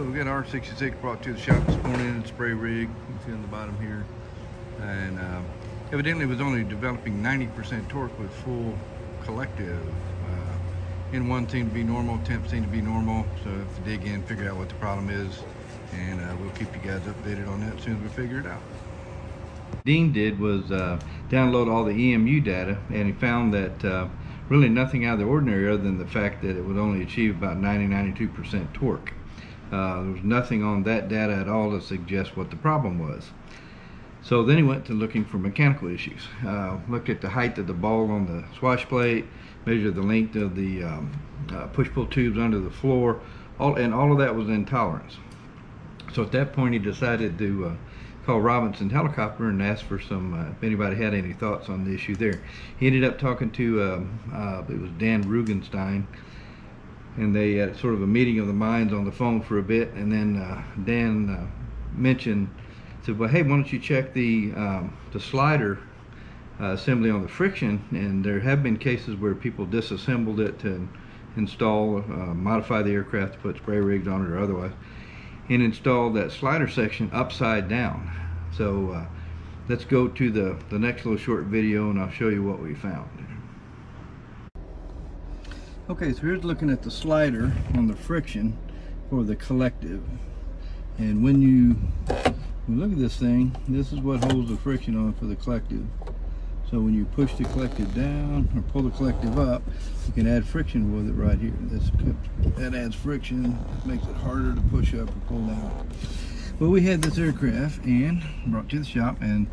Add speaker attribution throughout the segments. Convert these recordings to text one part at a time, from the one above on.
Speaker 1: We got R66 brought to the shop this morning, spray rig, you can see on the bottom here. And uh, evidently it was only developing 90% torque with full collective. Uh, N1 seemed to be normal, temp seemed to be normal. So if to dig in, figure out what the problem is. And uh, we'll keep you guys updated on that as soon as we figure it out. Dean did was uh, download all the EMU data and he found that uh, really nothing out of the ordinary other than the fact that it would only achieve about 90-92% torque. Uh, there was nothing on that data at all to suggest what the problem was. So then he went to looking for mechanical issues. Uh, looked at the height of the ball on the swash plate, measured the length of the um, uh, push-pull tubes under the floor, all, and all of that was in tolerance. So at that point he decided to uh, call Robinson Helicopter and ask for some, uh, if anybody had any thoughts on the issue there. He ended up talking to, um, uh, it was Dan Rugenstein, and they had sort of a meeting of the minds on the phone for a bit, and then uh, Dan uh, mentioned, said, well, hey, why don't you check the, um, the slider uh, assembly on the friction, and there have been cases where people disassembled it to install, uh, modify the aircraft to put spray rigs on it or otherwise, and install that slider section upside down. So uh, let's go to the, the next little short video and I'll show you what we found. Okay, so here's looking at the slider on the friction for the collective. And when you, look at this thing, this is what holds the friction on for the collective. So when you push the collective down or pull the collective up, you can add friction with it right here. This, that adds friction, makes it harder to push up or pull down. Well, we had this aircraft and brought to the shop and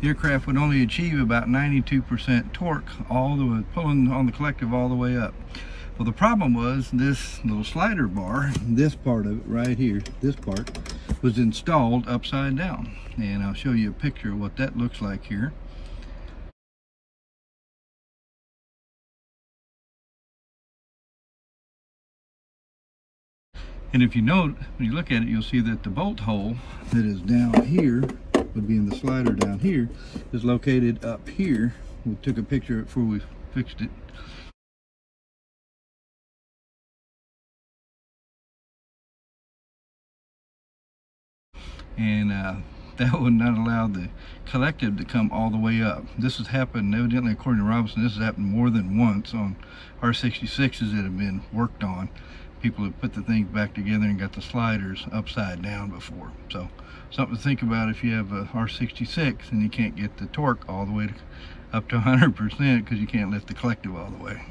Speaker 1: the aircraft would only achieve about 92% torque all the way, pulling on the collective all the way up. Well, the problem was this little slider bar, this part of it right here, this part, was installed upside down. And I'll show you a picture of what that looks like here. And if you note, when you look at it, you'll see that the bolt hole that is down here, would be in the slider down here, is located up here. We took a picture before we fixed it. And uh, that would not allow the collective to come all the way up. This has happened, evidently according to Robinson, this has happened more than once on R66s that have been worked on people have put the things back together and got the sliders upside down before. So something to think about if you have a R66 and you can't get the torque all the way to, up to 100% because you can't lift the collective all the way.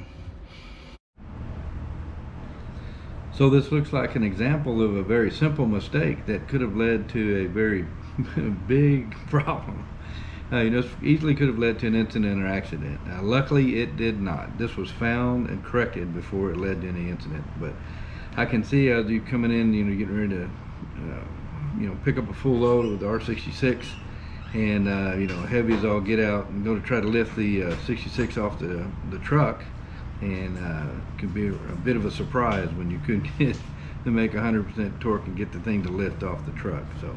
Speaker 1: So this looks like an example of a very simple mistake that could have led to a very big problem. Uh, you know, easily could have led to an incident or accident. Luckily, it did not. This was found and corrected before it led to any incident. But I can see as you coming in, you know, getting ready to, uh, you know, pick up a full load with the R66, and uh, you know, heavy as all get out, and go to try to lift the uh, 66 off the the truck, and uh, can be a, a bit of a surprise when you couldn't get to make 100% torque and get the thing to lift off the truck. So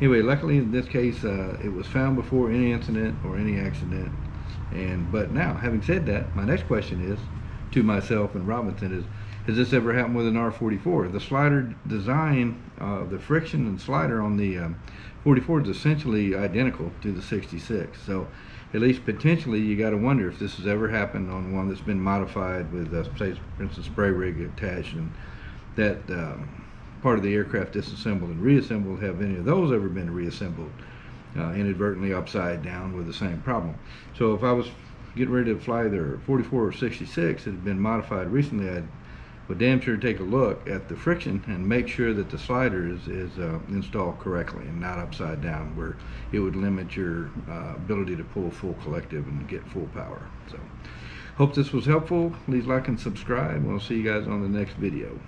Speaker 1: anyway, luckily in this case, uh, it was found before any incident or any accident. And but now, having said that, my next question is to myself and Robinson is, has this ever happened with an R44? The slider design, uh, the friction and slider on the um, 44 is essentially identical to the 66. So at least potentially you got to wonder if this has ever happened on one that's been modified with, uh, say, for instance, spray rig attached and that um, part of the aircraft disassembled and reassembled, have any of those ever been reassembled uh, inadvertently upside down with the same problem? So if I was getting ready to fly either 44 or 66 that had been modified recently, I'd would damn sure take a look at the friction and make sure that the slider is, is uh, installed correctly and not upside down where it would limit your uh, ability to pull full collective and get full power. So hope this was helpful. Please like and subscribe. We'll see you guys on the next video.